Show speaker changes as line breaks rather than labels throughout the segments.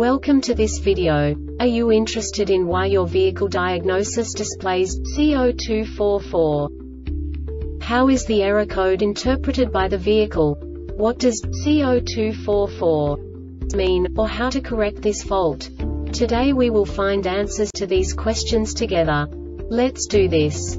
Welcome to this video. Are you interested in why your vehicle diagnosis displays C0244? How is the error code interpreted by the vehicle? What does C0244 mean, or how to correct this fault? Today we will find answers to these questions together. Let's do this.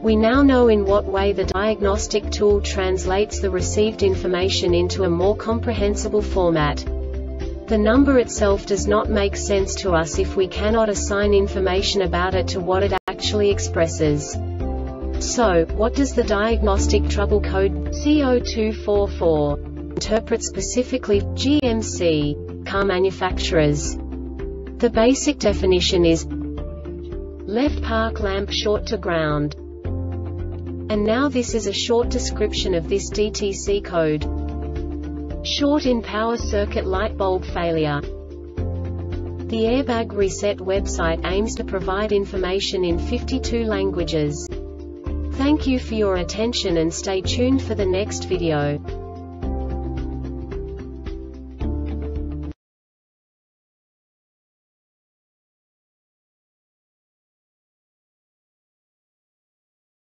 We now know in what way the diagnostic tool translates the received information into a more comprehensible format. The number itself does not make sense to us if we cannot assign information about it to what it actually expresses. So, what does the diagnostic trouble code C0244 interpret specifically GMC car manufacturers? The basic definition is left park lamp short to ground. And now this is a short description of this DTC code. Short in power circuit light bulb failure. The Airbag Reset website aims to provide information in 52 languages. Thank you for your attention and stay tuned for the next video.